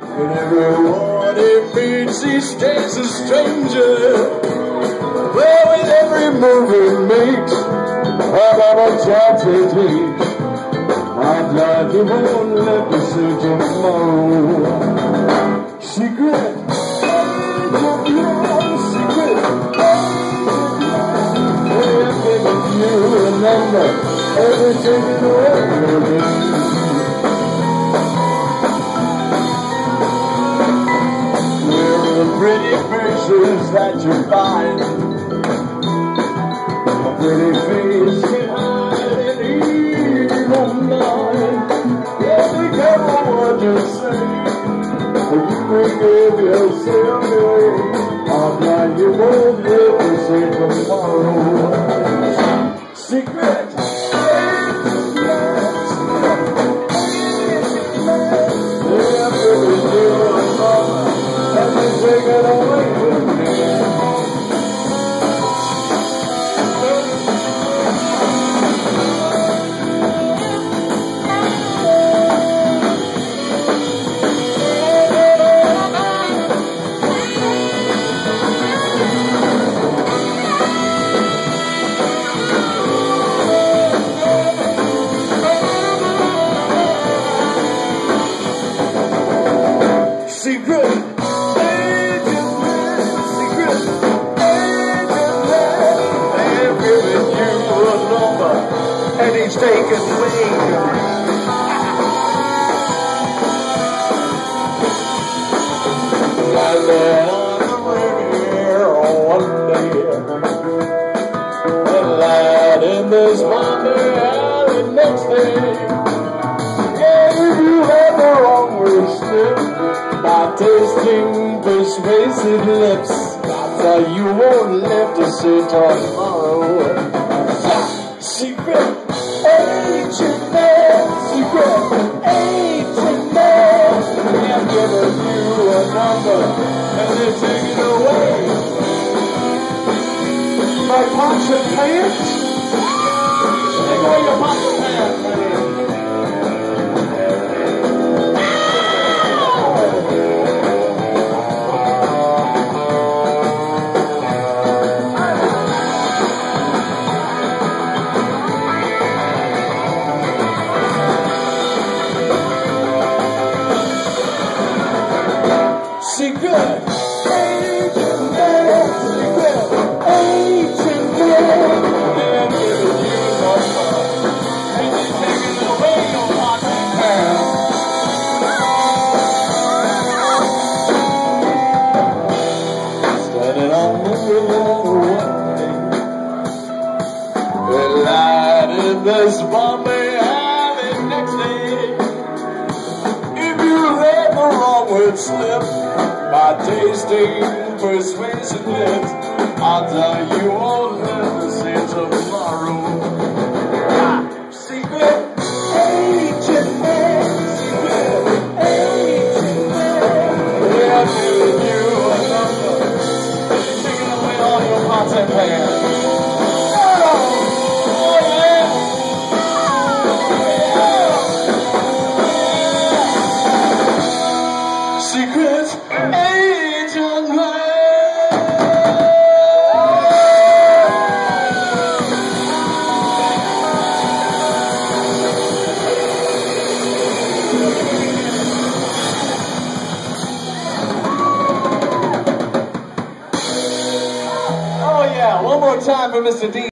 And everyone he meets, he stays a stranger. Well, with every move he makes, whatever chance he takes, I'd like he won't let me see tomorrow. Secret, secret, giving you a number, everything away. pretty faces that you find. A pretty face can hide an evil mind. Yeah, be careful what you say. Or you may give yourself away. I'm glad you won't live to see tomorrow. Secret. He's taken wing. And then one day, a lad in this and the next day, yeah, you the wrong way by tasting persuasive lips. Thought you won't live to see tomorrow. Secret. Man, secret, man. Have given you a number, and they're taking away my pots and pants. Take away your pots and pants, man. this Bombay Alley next day. If you let the wrong word slip by tasting persuasive lips, I'll tell you time for Mr. D.